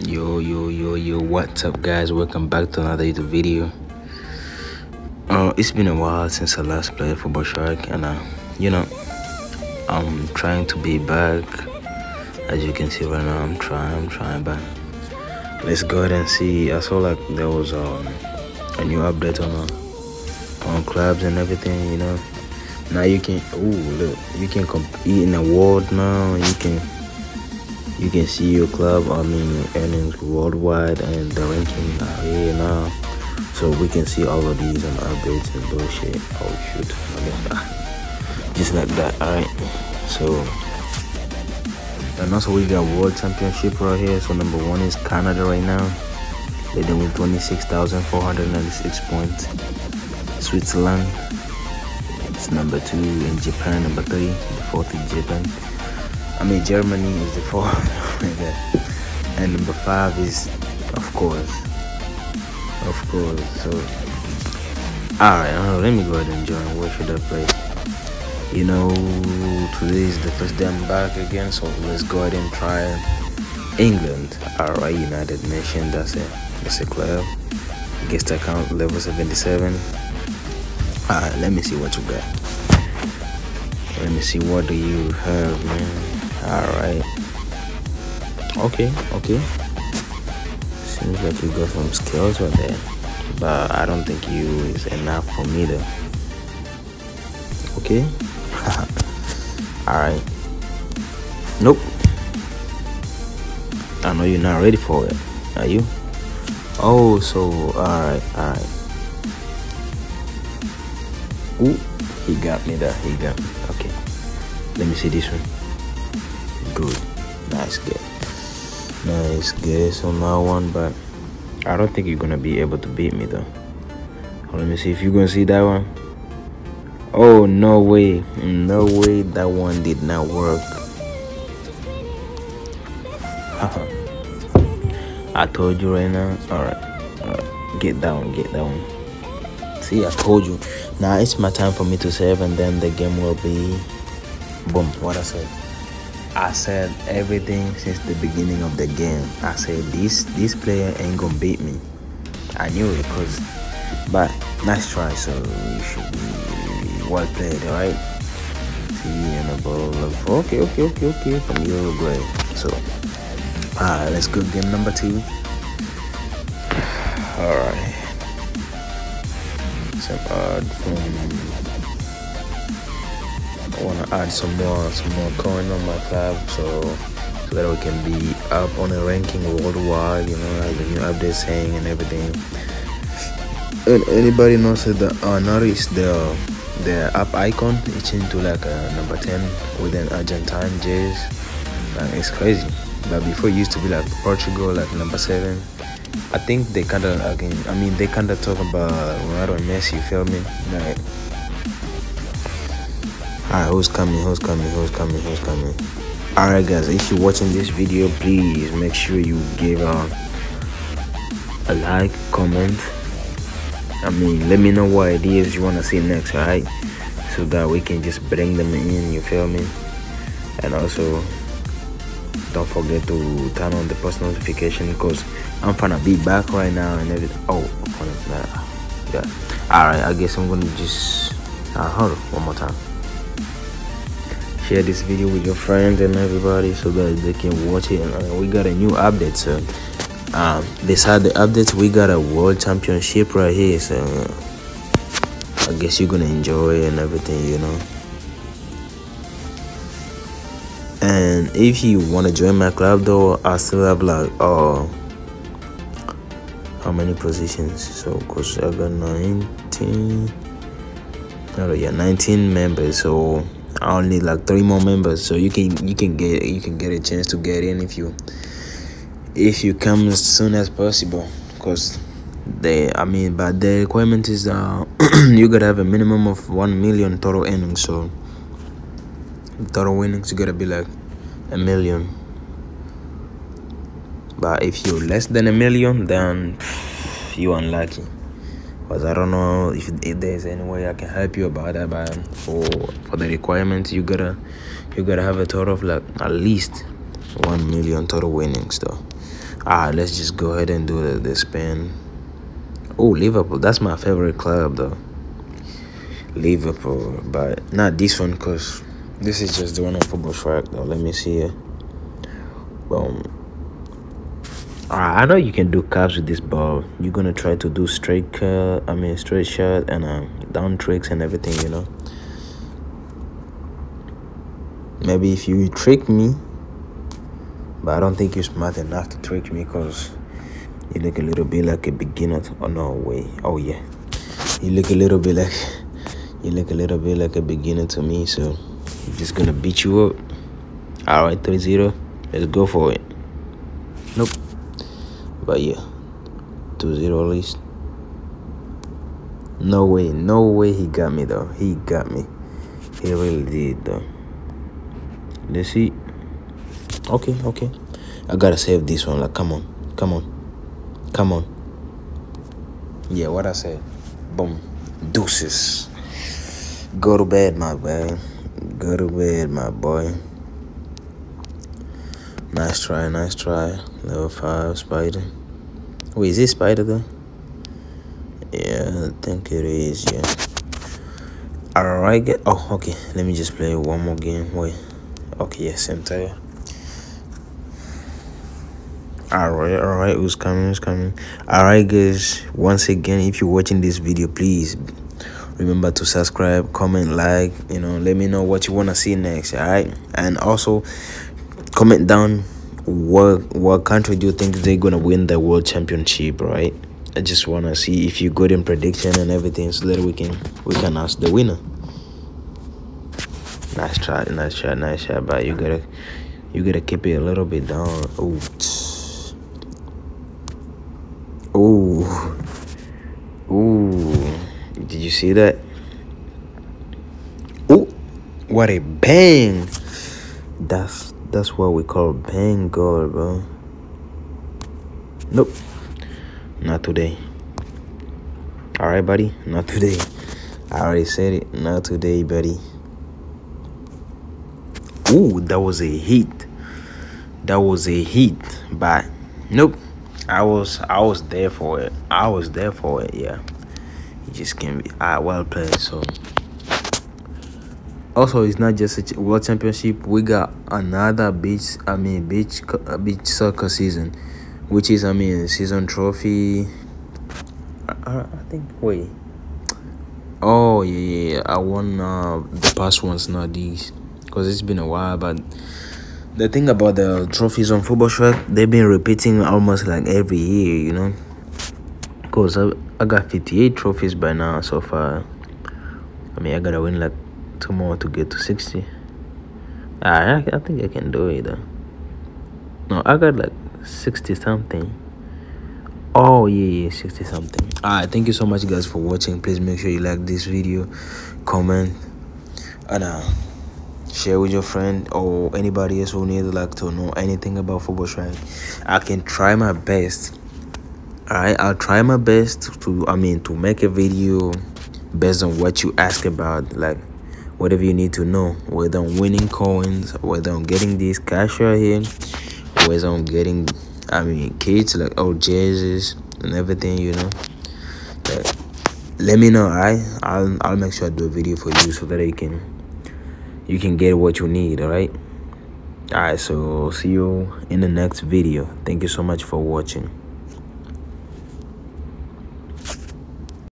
yo yo yo yo what's up guys? Welcome back to another youtube video. Uh it's been a while since i last played Football Strike and uh you know i'm trying to be back. As you can see right now i'm trying i'm trying but let's go ahead and see. I saw like there was um a new update on uh, on clubs and everything you know. Now you can oh look you can compete in the world now you can you can see your club i mean earnings worldwide and the ranking here now. So we can see all of these and updates and bullshit. Oh shoot. Okay. just like that all right so and also we got world championship right here. So number one is canada right now. They're doing 26,496 points. Switzerland. It's number two in japan number three. The fourth is japan I mean, Germany is the fourth, and number five is, of course, of course. So, all right, uh, let me go ahead and join. Where should I play? You know, today is the first day I'm back again, so let's go ahead and try England. All right, United Nation. That's it. That's a club. Guest account level 77. All right, let me see what you got. Let me see what do you have, man all right okay okay. Seems like you got some skills right there. But i don't think you is enough for me though. Okay. All right nope. I know you're not ready for it. Are you? Oh so all right all right Ooh, he got me there. He got me. Okay. Let me see this one good. Nice get. Nice guess on that one, but I don't think you're gonna be able to beat me though. Let me see if you're gonna see that one. Oh no way. No way that one did not work. I told you right now. Alright. Alright. Get down, get down. See, I told you. Now it's my time for me to save and then the game will be boom. What I said. I said everything since the beginning of the game. I said this this player ain't gonna beat me. I knew it because but nice try so you should be well played, alright? See and a ball of okay okay okay okay from Uruguay. So alright let's go game number two. Alright. Some odd from I want to add some more some more coin on my club so so that we can be up on the ranking worldwide you know like the new update saying and everything and anybody knows that uh notice the the app icon it changed to like a number 10 with an argentine jazz like it's crazy but before it used to be like portugal like number seven I think they kind of again. I mean, they kind of talk about Ronaldo and Messi. You feel me? Like Alright, who's coming? Who's coming? Who's coming? Who's coming? Alright, guys, if you're watching this video, please make sure you give uh, a like, comment. I mean, let me know what ideas you want to see next, alright? So that we can just bring them in, you feel me? And also, don't forget to turn on the post notification because I'm gonna be back right now and everything. Oh, yeah. Alright, I guess I'm gonna just. Uh, hold on, one more time share this video with your friends and everybody so that they can watch it. And uh, we got a new update so um beside the updates we got a world championship right here so uh, i guess you're gonna enjoy and everything you know. And if you want to join my club though i still have like uh how many positions? So because i got 19 oh yeah 19 members so I only need like three more members, so you can you can get you can get a chance to get in if you if you come as soon as possible. Cause they I mean, but the requirement is uh you gotta have a minimum of one million total earnings. So total winnings you gotta be like a million. But if you're less than a million, then you're unlucky because I don't know if, if there's any way I can help you about that but for for the requirements you gotta you gotta have a total of like at least 1 million total winnings though. Ah let's just go ahead and do the, the spin. Oh liverpool that's my favorite club though. Liverpool but not this one because this is just the one on Football Strike though. Let me see boom I know you can do caps with this ball. You're gonna try to do straight I mean straight shot and uh, down tricks and everything, you know. Maybe if you trick me, but I don't think you're smart enough to trick me because you look a little bit like a beginner. oh no, way. Oh yeah, you look a little bit like you look a little bit like a beginner to me. So I'm just gonna beat you up. All right, 3-0. Let's go for it. Nope. But yeah, 2 0 at least. No way, no way he got me though. He got me. He really did though. Let's see. Okay, okay. I gotta save this one. Like, come on, come on, come on. Yeah, what I said. Boom. Deuces. Go to bed, my boy. Go to bed, my boy. Nice try, nice try. Level 5 spider. Wait, is this spider though? Yeah, I think it is, yeah. Alright, oh okay. Let me just play one more game. Wait. Okay, yes, same tire. Alright, alright, who's coming? Who's coming? Alright guys, once again, if you're watching this video, please remember to subscribe, comment, like, you know, let me know what you wanna see next, alright? And also comment down what what country do you think they're gonna win the world championship right? I just want to see if you're good in prediction and everything so that we can we can ask the winner. Nice try nice shot nice shot but you gotta you gotta keep it a little bit down. Oh oh oh did you see that? Oh what a bang. That's that's what we call bang bro. Nope. Not today. Alright, buddy. Not today. I already said it. Not today, buddy. Ooh, that was a hit. That was a hit. But nope. I was I was there for it. I was there for it, yeah. You just can't be I well played, so also it's not just a world championship. We got another beach i mean beach uh, beach soccer season which is i mean season trophy. I, I think wait. Oh yeah, yeah i won uh, the past ones not these because it's been a while but the thing about the trophies on Football Strike they've been repeating almost like every year you know? Because I, I got 58 trophies by now so far. I mean i gotta win like two more to get to 60 I, I think I can do it though. No I got like 60 something. Oh yeah yeah 60 something. All right thank you so much guys for watching. Please make sure you like this video comment and uh share with your friend or anybody else who needs like to know anything about Football Strike i can try my best. All right i'll try my best to i mean to make a video based on what you ask about like whatever you need to know whether i'm winning coins whether i'm getting this cash right here whether i'm getting i mean kids like oh jerseys and everything you know. But let me know alright? I'll i'll make sure i do a video for you so that you can you can get what you need all right all right so see you in the next video. Thank you so much for watching